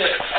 That's it.